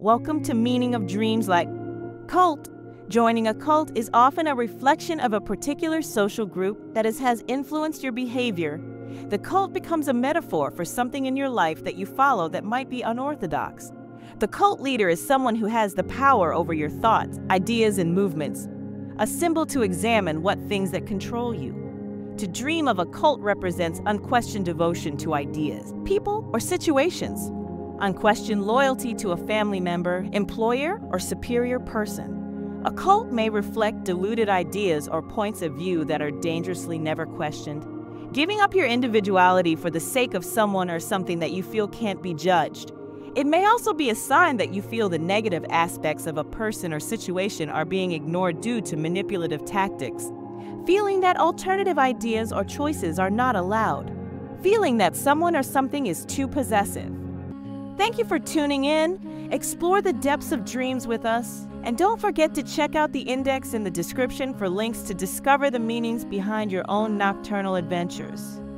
Welcome to Meaning of Dreams like cult. Joining a cult is often a reflection of a particular social group that is, has influenced your behavior. The cult becomes a metaphor for something in your life that you follow that might be unorthodox. The cult leader is someone who has the power over your thoughts, ideas, and movements, a symbol to examine what things that control you. To dream of a cult represents unquestioned devotion to ideas, people, or situations unquestioned loyalty to a family member, employer, or superior person. A cult may reflect diluted ideas or points of view that are dangerously never questioned. Giving up your individuality for the sake of someone or something that you feel can't be judged. It may also be a sign that you feel the negative aspects of a person or situation are being ignored due to manipulative tactics. Feeling that alternative ideas or choices are not allowed. Feeling that someone or something is too possessive. Thank you for tuning in. Explore the depths of dreams with us. And don't forget to check out the index in the description for links to discover the meanings behind your own nocturnal adventures.